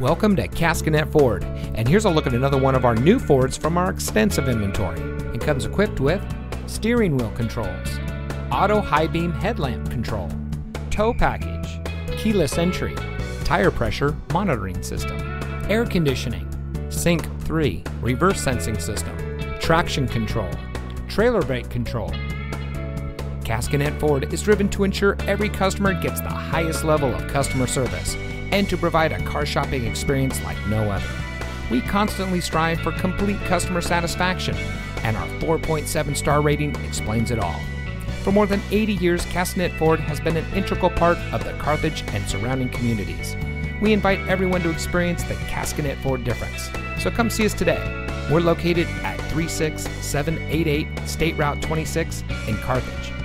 Welcome to Caskinette Ford, and here's a look at another one of our new Fords from our extensive inventory. It comes equipped with steering wheel controls, auto high beam headlamp control, tow package, keyless entry, tire pressure monitoring system, air conditioning, Sync 3 reverse sensing system, traction control, trailer brake control. Caskinette Ford is driven to ensure every customer gets the highest level of customer service and to provide a car shopping experience like no other. We constantly strive for complete customer satisfaction, and our 4.7 star rating explains it all. For more than 80 years, Caskinette Ford has been an integral part of the Carthage and surrounding communities. We invite everyone to experience the Caskinette Ford difference. So come see us today. We're located at 36788 State Route 26 in Carthage.